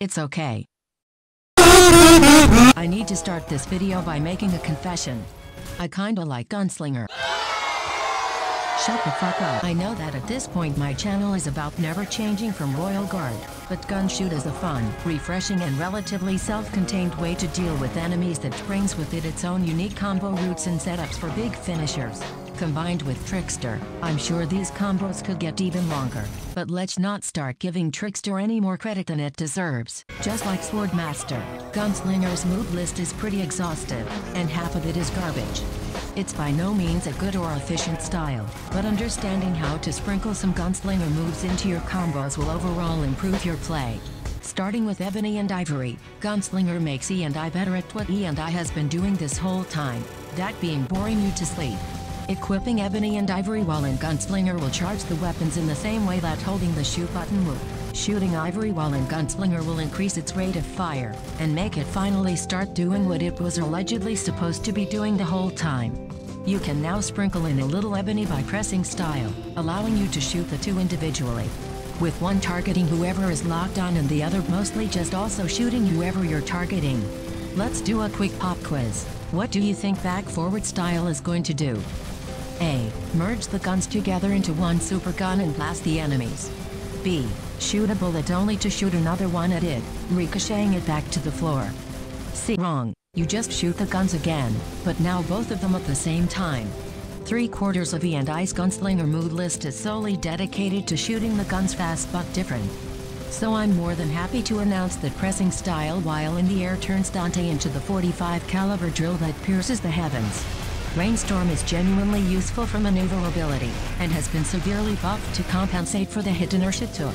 It's okay. I need to start this video by making a confession. I kinda like Gunslinger. Shut the fuck up. I know that at this point my channel is about never changing from Royal Guard, but Gunshoot is a fun, refreshing and relatively self-contained way to deal with enemies that brings with it its own unique combo routes and setups for big finishers. Combined with Trickster, I'm sure these combos could get even longer. But let's not start giving Trickster any more credit than it deserves. Just like Swordmaster, Gunslinger's move list is pretty exhaustive, and half of it is garbage. It's by no means a good or efficient style, but understanding how to sprinkle some gunslinger moves into your combos will overall improve your play. Starting with Ebony and Ivory, Gunslinger makes E and I better at what E and I has been doing this whole time, that being boring you to sleep. Equipping Ebony and Ivory while in Gunslinger will charge the weapons in the same way that holding the shoot button will. Shooting Ivory while in Gunslinger will increase its rate of fire, and make it finally start doing what it was allegedly supposed to be doing the whole time. You can now sprinkle in a little Ebony by pressing style, allowing you to shoot the two individually. With one targeting whoever is locked on and the other mostly just also shooting whoever you're targeting. Let's do a quick pop quiz. What do you think back forward style is going to do? A. Merge the guns together into one super gun and blast the enemies. B. Shoot a bullet only to shoot another one at it, ricocheting it back to the floor. C. Wrong. You just shoot the guns again, but now both of them at the same time. Three quarters of E and I's Gunslinger mood list is solely dedicated to shooting the guns fast but different. So I'm more than happy to announce that pressing style while in the air turns Dante into the 45 caliber drill that pierces the heavens. Rainstorm is genuinely useful for maneuverability, and has been severely buffed to compensate for the hit inertia took.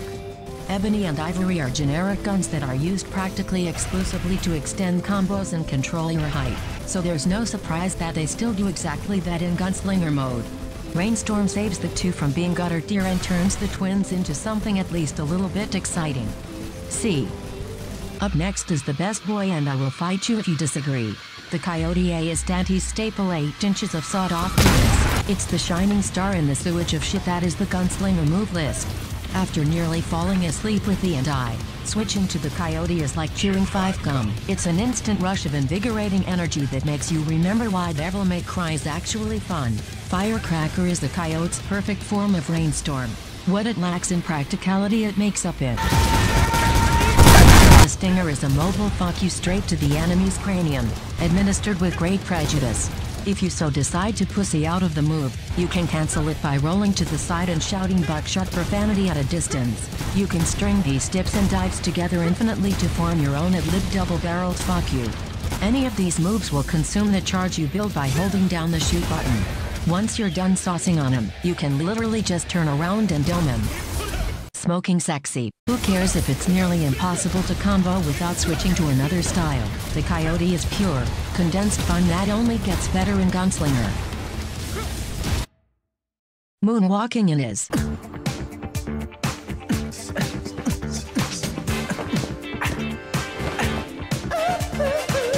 Ebony and Ivory are generic guns that are used practically exclusively to extend combos and control your height, so there's no surprise that they still do exactly that in Gunslinger mode. Rainstorm saves the two from being gutter tier and turns the twins into something at least a little bit exciting. C. Up next is the best boy and I will fight you if you disagree. The Coyote A is Dante's staple 8 inches of sawed-off. It's the shining star in the sewage of shit that is the Gunslinger move list. After nearly falling asleep with the and I, switching to the Coyote is like chewing five gum. It's an instant rush of invigorating energy that makes you remember why Devil May Cry is actually fun. Firecracker is the Coyote's perfect form of rainstorm. What it lacks in practicality it makes up in. Stinger is a mobile fuck you straight to the enemy's cranium, administered with great prejudice. If you so decide to pussy out of the move, you can cancel it by rolling to the side and shouting buckshot profanity at a distance. You can string these dips and dives together infinitely to form your own ad-lib double-barreled fuck you. Any of these moves will consume the charge you build by holding down the shoot button. Once you're done saucing on him, you can literally just turn around and dome him. Smoking sexy. Who cares if it's nearly impossible to combo without switching to another style? The Coyote is pure, condensed fun that only gets better in Gunslinger. Moonwalking in is.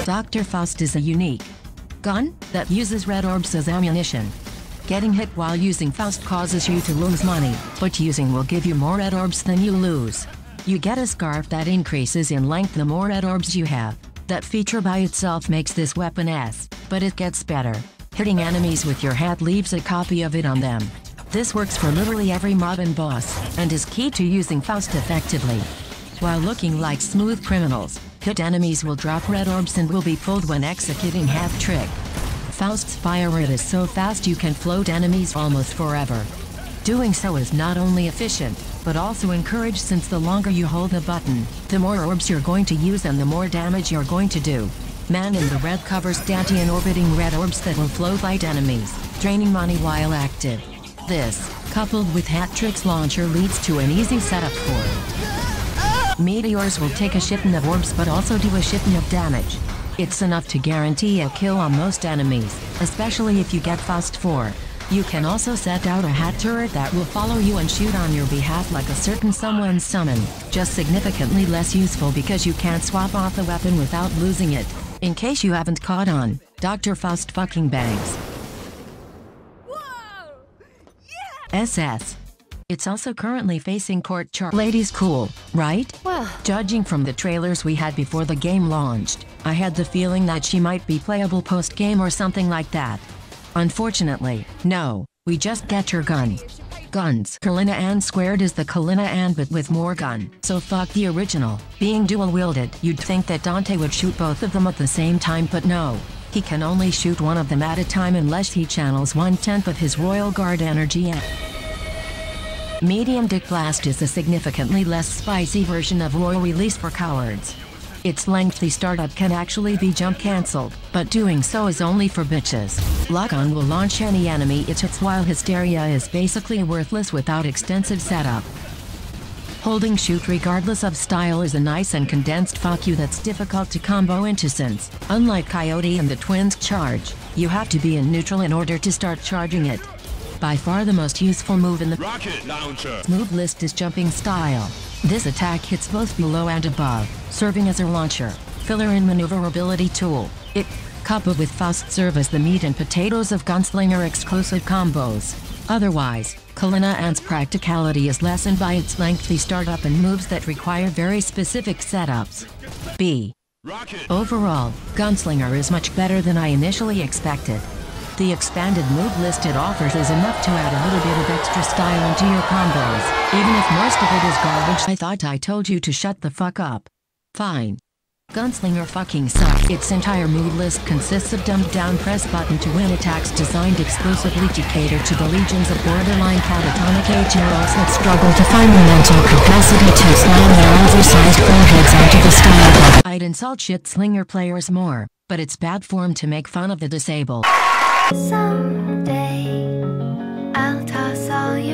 Dr. Faust is a unique gun that uses red orbs as ammunition. Getting hit while using Faust causes you to lose money, but using will give you more red orbs than you lose. You get a scarf that increases in length the more red orbs you have. That feature by itself makes this weapon S, but it gets better. Hitting enemies with your hat leaves a copy of it on them. This works for literally every mob and boss, and is key to using Faust effectively. While looking like smooth criminals, hit enemies will drop red orbs and will be pulled when executing Hat Trick. Faust's fire rate is so fast you can float enemies almost forever. Doing so is not only efficient, but also encouraged since the longer you hold the button, the more orbs you're going to use and the more damage you're going to do. Man in the red covers Dante in orbiting red orbs that will float light enemies, draining money while active. This, coupled with Hat Trick's launcher leads to an easy setup for it. Meteors will take a shitton of orbs but also do a shitton of damage. It's enough to guarantee a kill on most enemies, especially if you get Faust 4. You can also set out a hat turret that will follow you and shoot on your behalf like a certain someone's summon, just significantly less useful because you can't swap off the weapon without losing it. In case you haven't caught on, Dr. Faust fucking bangs. Whoa! SS. It's also currently facing court char- Ladies cool, right? Well, Judging from the trailers we had before the game launched, I had the feeling that she might be playable post-game or something like that. Unfortunately, no, we just get her gun. Guns. Kalina Ann squared is the Kalina Ann but with more gun. So fuck the original. Being dual-wielded, you'd think that Dante would shoot both of them at the same time but no. He can only shoot one of them at a time unless he channels one-tenth of his Royal Guard energy and Medium Dick Blast is a significantly less spicy version of Royal Release for cowards. Its lengthy startup can actually be jump cancelled, but doing so is only for bitches. Lock-on will launch any enemy it hits while Hysteria is basically worthless without extensive setup. Holding shoot regardless of style is a nice and condensed fuck you that's difficult to combo into since, unlike Coyote and the Twins charge, you have to be in neutral in order to start charging it. By far the most useful move in the Rocket launcher. move list is jumping style. This attack hits both below and above, serving as a launcher, filler and maneuverability tool. It, coupled with Faust serve as the meat and potatoes of Gunslinger exclusive combos. Otherwise, Kalina Ann's practicality is lessened by its lengthy startup and moves that require very specific setups. B. Rocket. Overall, Gunslinger is much better than I initially expected. The expanded move list it offers is enough to add a little bit of extra style into your combos, even if most of it is garbage. I thought I told you to shut the fuck up. Fine. Gunslinger fucking sucks. Its entire mood list consists of dumbed down press button to win attacks designed exclusively to cater to the legions of borderline catatonic HROs that struggle to find the mental capacity to slam their oversized foreheads onto the style. I'd insult shit slinger players more, but it's bad form to make fun of the disabled. Someday. I'll toss all your